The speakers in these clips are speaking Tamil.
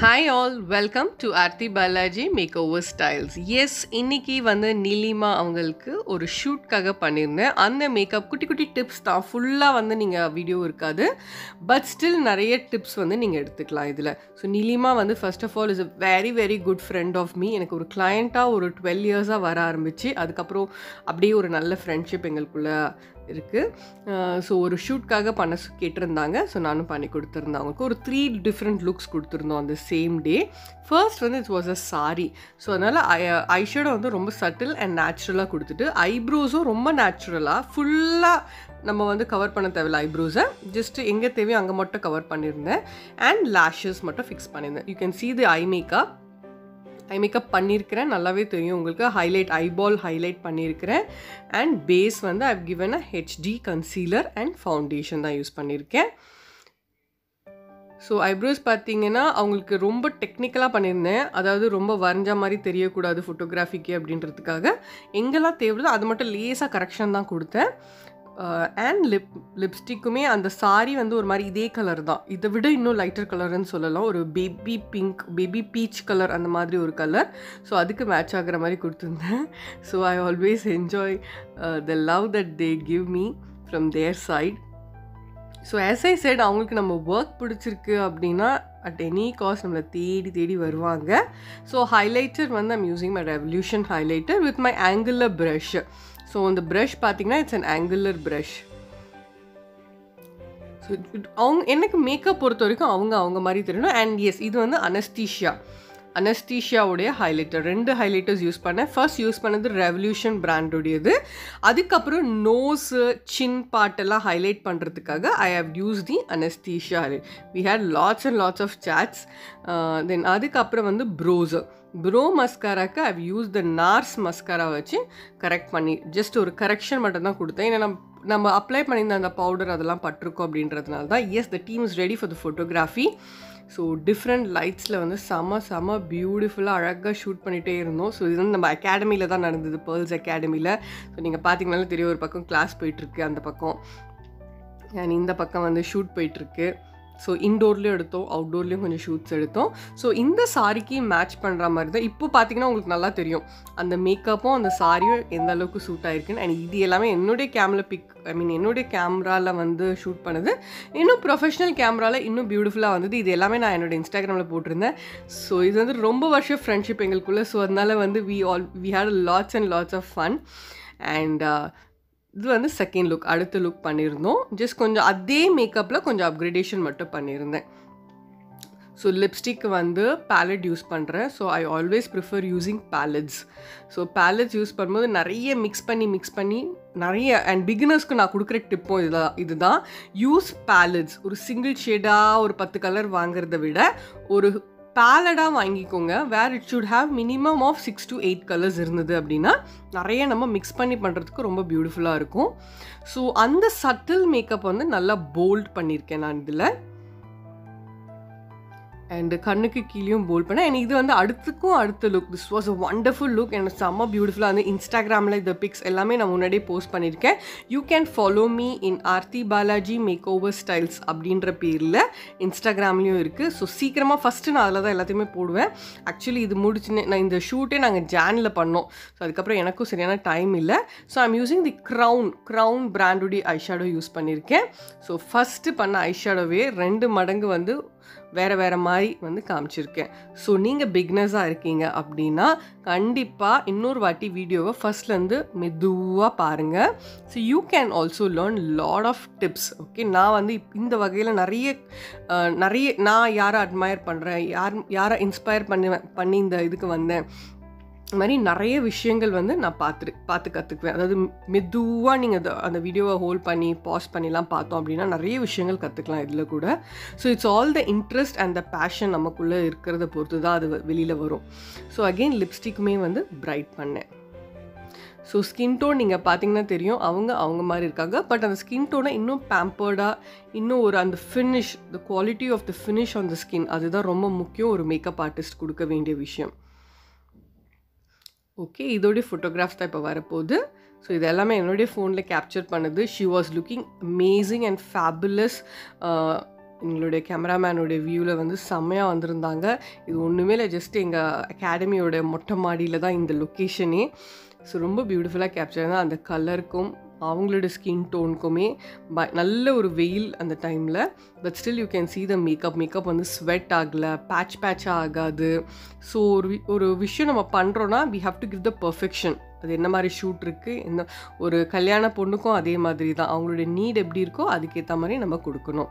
Hi all welcome to Aarthi Balaji makeover styles as இன்னைக்கு வந்து நிலிமா அவங்களுக்கு ஒரு ஷூட்காக பண்ணியிருந்தேன். அந்த மேக்கப் குட்டி குட்டி டிப்ஸ் தான். ஃபுல்லாக வந்து நீங்கள் வீடியோ இருக்காது. பட் ஸ்டில் நிறைய டிப்ஸ் வந்து நீங்கள் எடுத்துக்கலாம் இதில். ஸோ நிலிமா வந்து first of all is a very very good friend of me எனக்கு ஒரு கிளையண்ட்டாக ஒரு டுவெல் இயர்ஸாக வர ஆரம்பிச்சு அதுக்கப்புறம் அப்படியே ஒரு நல்ல ஃப்ரெண்ட்ஷிப் எங்களுக்குள்ளே இருக்குது ஸோ ஒரு ஷூட்காக பண்ண கேட்டிருந்தாங்க. ஸோ நானும் பண்ணி கொடுத்துருந்தேன். அவங்களுக்கு ஒரு த்ரீ டிஃப்ரெண்ட் லுக்ஸ் கொடுத்துருந்தோம் அந்த சேம் டே ஃபர்ஸ்ட் வந்து it's was a sari so அதனால் ஐ ஐஷேடோ வந்து ரொம்ப சட்டில் அண்ட் நேச்சுரலாக கொடுத்துட்டு ஐப்ரோஸும் ரொம்ப நேச்சுரலாக ஃபுல்லாக நம்ம வந்து கவர் பண்ண தேவையில்ல ஐப்ரோஸை ஜஸ்ட் எங்கே தேவையோ அங்கே மட்டும் கவர் பண்ணியிருந்தேன். அண்ட் லேஷஸ் மட்டும் ஃபிக்ஸ் பண்ணியிருந்தேன். You can see the eye makeup eye makeup பண்ணியிருக்கிறேன். நல்லாவே தெரியும் உங்களுக்கு. ஹைலைட் ஐபால் ஹைலைட் பண்ணியிருக்கிறேன். அண்ட் பேஸ் வந்து I've given a HD concealer and foundation தான் யூஸ் பண்ணியிருக்கேன். ஸோ ஐப்ரோஸ் பார்த்தீங்கன்னா அவங்களுக்கு ரொம்ப டெக்னிக்கலாக பண்ணியிருந்தேன். அதாவது ரொம்ப வரைஞ்ச மாதிரி தெரியக்கூடாது ஃபோட்டோகிராஃபிக்கு அப்படின்றதுக்காக. எங்கெல்லாம் தேவையோ அது மட்டும் லேசாக கரெக்ஷன் தான் கொடுத்தேன். அண்ட் லிப் லிப்ஸ்டிக்குமே அந்த சாரி வந்து ஒரு மாதிரி இதே கலர் தான். இதை விட இன்னும் லைட்டர் கலர்னு சொல்லலாம். ஒரு baby pink baby peach colour அந்த மாதிரி ஒரு கலர் ஸோ அதுக்கு மேட்ச் ஆகிற மாதிரி கொடுத்துருந்தேன். So I always enjoy the love that they give me from their side so as I said அவங்களுக்கு நம்ம ஒர்க் பிடிச்சிருக்கு அப்படின்னா அட் எனி காஸ்ட் நம்மளை தேடி தேடி வருவாங்க. ஸோ ஹைலைட்டர் வந்து I'm using my revolution highlighter with my angular brush so அந்த ப்ரஷ் பார்த்தீங்கன்னா it's an angular brush so அவங்க எனக்கு மேக்கப் பொறுத்த வரைக்கும் அவங்க அவங்க மாதிரி தெரியணும். அண்ட் எஸ் இது வந்து அனஸ்தீஷியா அனஸ்தீஷியாவுடைய ஹைலைட்டர் ரெண்டு ஹைலைட்டர்ஸ் யூஸ் பண்ணேன். ஃபர்ஸ்ட் யூஸ் பண்ணது ரெவல்யூஷன் பிராண்டுடையது அதுக்கப்புறம் நோஸு சின் பாட்டெல்லாம் ஹைலைட் பண்ணுறதுக்காக I have use the Anastasia highlight we had lots and lots of shots then அதுக்கப்புறம் வந்து ப்ரோசர் brow மஸ்காராக்கு I use the Nars mascara வச்சு கரெக்ட் பண்ணி ஜஸ்ட் ஒரு கரெக்ஷன் மட்டும் தான் கொடுத்தேன். ஏன்னா நம்ம அப்ளை பண்ணியிருந்த அந்த பவுடர் அதெல்லாம் பட்டிருக்கோம் அப்படின்றதுனால தான் as the team is ready for the photography so different லைட்ஸில் வந்து செம செம பியூட்டிஃபுல்லாக அழகாக ஷூட் பண்ணிகிட்டே இருந்தோம். ஸோ இது வந்து நம்ம அகாடமியில் தான் நடந்தது பேர்ல்ஸ் அகாடமியில் ஸோ நீங்கள் பார்த்தீங்கனாலும் தெரியும் ஒரு பக்கம் கிளாஸ் போயிட்டுருக்கு அந்த பக்கம். அண்ட் இந்த பக்கம் வந்து ஷூட் போயிட்டுருக்கு ஸோ இன்டோர்லேயும் எடுத்தோம் அவுட்டோர்லேயும் கொஞ்சம் ஷூட்ஸ் எடுத்தோம். ஸோ இந்த சாரிக்கு மேட்ச் பண்ணுற மாதிரி தான் இப்போ பார்த்தீங்கன்னா உங்களுக்கு நல்லா தெரியும். அந்த மேக்கப்பும் அந்த சாரியும் எந்த அளவுக்கு சூட் ஆயிருக்குன்னு. அண்ட் இது எல்லாமே என்னுடைய கேமரா பிக் ஐ மீன் என்னுடைய கேமராவில் வந்து ஷூட் பண்ணது. இன்னும் ப்ரொஃபஷனல் கேமராவில் இன்னும் பியூட்டிஃபுல்லாக வந்தது. இது எல்லாமே நான் என்னோட இன்ஸ்டாகிராமில் போட்டிருந்தேன். ஸோ இது வந்து ரொம்ப வருஷம் ஃப்ரெண்ட்ஷிப் எங்களுக்குள்ளே. ஸோ அதனால வந்து we all we had lots and lots of fun and இது வந்து செகண்ட் லுக் அடுத்த லுக் பண்ணியிருந்தோம் ஜஸ்ட் கொஞ்சம் அதே மேக்கப்பில் கொஞ்சம் அப்கிரேடேஷன் மட்டும் பண்ணியிருந்தேன் ஸோ லிப்ஸ்டிக் வந்து பேலட் யூஸ் பண்ணுறேன் so I always prefer using palettes so palettes use பண்ணும்போது நிறைய மிக்ஸ் பண்ணி மிக்ஸ் பண்ணி நிறைய அண்ட் பிகினர்ஸ்க்கு நான் கொடுக்குற டிப்பும் இதுதான் இதுதான். யூஸ் பேலட்ஸ் ஒரு சிங்கிள் ஷேடாக ஒரு பத்து கலர் வாங்குறத விட ஒரு பேலடாக வாங்கிக்கோங்க. Where it should have minimum of six to eight colours இருந்தது அப்படின்னா நிறைய நம்ம மிக்ஸ் பண்ணி பண்ணுறதுக்கு ரொம்ப பியூட்டிஃபுல்லாக இருக்கும். ஸோ அந்த சட்டில் மேக்கப் வந்து நல்லா போல்ட் பண்ணியிருக்கேன் நான் இதில். அண்டு கண்ணுக்கு கீழேயும் போல் பண்ணேன் எனக்கு இது வந்து அடுத்துக்கும் அடுத்த look this was a wonderful look எனக்கு செம்ம பியூட்டிஃபுல்லாக வந்து இன்ஸ்டாகிராமில் இந்த பிக்ஸ் எல்லாமே நான் முன்னாடியே போஸ்ட் பண்ணியிருக்கேன் you can follow me in Aarthi Balaji makeover styles அப்படின்ற பேரில் இன்ஸ்டாகிராம்லேயும் இருக்குது ஸோ சீக்கிரமாக ஃபஸ்ட்டு நான் அதில் தான் எல்லாத்தையுமே போடுவேன். ஆக்சுவலி இது முடிச்சுன்னு நான் இந்த ஷூட்டே நாங்கள் ஜேனில் பண்ணோம். ஸோ அதுக்கப்புறம் எனக்கும் சரியான டைம் இல்லை. So I'm using the crown crown பிராண்டுடைய eyeshadow use பண்ணியிருக்கேன் ஸோ ஃபஸ்ட்டு பண்ண ஐஷேடோவே ரெண்டு மடங்கு வந்து வேறு வேறு மாதிரி வந்து காமிச்சிருக்கேன். ஸோ நீங்கள் பிக்னஸாக இருக்கீங்க அப்படின்னா கண்டிப்பாக இன்னொரு வாட்டி வீடியோவை ஃபஸ்ட்லேருந்து மெதுவாக பாருங்கள் so you can also learn lot of tips okay நான் வந்து இந்த வகையில் நிறைய நிறைய நான் யாரை அட்மயர் பண்ணுறேன் யார் யாரை இன்ஸ்பயர் பண்ணி பண்ணி இந்த இதுக்கு வந்தேன் இது மாதிரி நிறைய விஷயங்கள் வந்து நான் பார்த்து பார்த்து கற்றுக்குவேன் அதாவது மெதுவாக நீங்கள் அந்த வீடியோவை ஹோல்ட் பண்ணி பாஸ் பண்ணிலாம் பார்த்தோம் அப்படின்னா நிறைய விஷயங்கள் கற்றுக்கலாம் இதில் கூட. So it's all the interest and the passion நமக்குள்ளே இருக்கிறத பொறுத்து தான் அது வெளியில் வரும். ஸோ அகெயின் லிப்ஸ்டிக்குமே வந்து பிரைட் பண்ணேன். ஸோ ஸ்கின் டோன் நீங்கள் பார்த்தீங்கன்னா தெரியும். அவங்க அவங்க மாதிரி இருக்காங்க. பட் அந்த ஸ்கின் டோனை இன்னும் பேம்பர்டாக இன்னும் ஒரு அந்த finish the quality of the finish on the skin அதுதான் ரொம்ப முக்கியம். ஒரு மேக்கப் ஆர்டிஸ்ட் கொடுக்க வேண்டிய விஷயம். ஓகே இதோடைய ஃபோட்டோகிராஃப்ஸ் தான் இப்போ வரப்போகுது. ஸோ இது எல்லாமே என்னுடைய ஃபோனில் கேப்சர் பண்ணுது. She was looking amazing and fabulous எங்களுடைய கேமராமேனுடைய வியூவில் வந்து செம்மையாக வந்திருந்தாங்க. இது ஒன்றுமே இல்லை ஜஸ்ட் எங்கள் அகாடமியோட மொட்டை மாடியில் தான் இந்த லொக்கேஷனே ஸோ ரொம்ப பியூட்டிஃபுல்லாக கேப்சர் தான் அந்த கலருக்கும் அவங்களோட ஸ்கின் டோனுக்குமே ப நல்ல ஒரு வெயில் அந்த டைமில் but still you can see the makeup makeup வந்து ஸ்வெட் ஆகலை பேட்ச் பேட்சாக ஆகாது. ஸோ ஒரு வி- ஒரு விஷயம் நம்ம பண்ணுறோன்னா we have to give the perfection அது என்ன மாதிரி ஷூட் இருக்குது என்ன ஒரு கல்யாண பொண்ணுக்கும் அதே மாதிரி தான். அவங்களுடைய நீட் எப்படி இருக்கோ அதுக்கேற்ற மாதிரி நம்ம கொடுக்கணும்.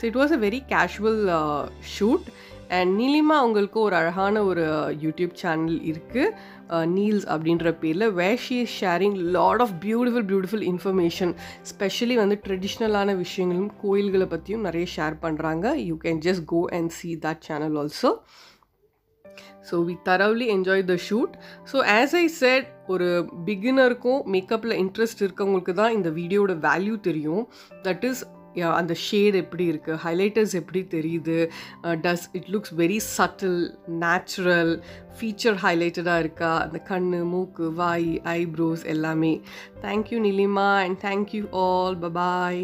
So it was a very casual shoot and Neelima அவங்களுக்கு ஒரு அழகான ஒரு யூடியூப் சேனல் இருக்குது நீல்ஸ் அப்படின்ற பேரில் where she is sharing lot of beautiful beautiful information specially வந்து ட்ரெடிஷ்னலான விஷயங்களும் கோயில்களை பற்றியும் நிறைய ஷேர் பண்ணுறாங்க you can just go and see that channel also so we thoroughly enjoy the shoot so as I said ஒரு பிகினருக்கும் மேக்கப்பில் இன்ட்ரெஸ்ட் இருக்கவங்களுக்கு தான் இந்த வீடியோட வேல்யூ தெரியும். தட் இஸ் அந்த ஷேட் எப்படி இருக்குது ஹைலைட்டர்ஸ் எப்படி தெரியுது? Does it looks very subtle natural feature ஹைலைட்டடாக இருக்கா? அந்த கண் மூக்கு வாய் ஐப்ரோஸ் எல்லாமே. Thank you Nilima and thank you all bye bye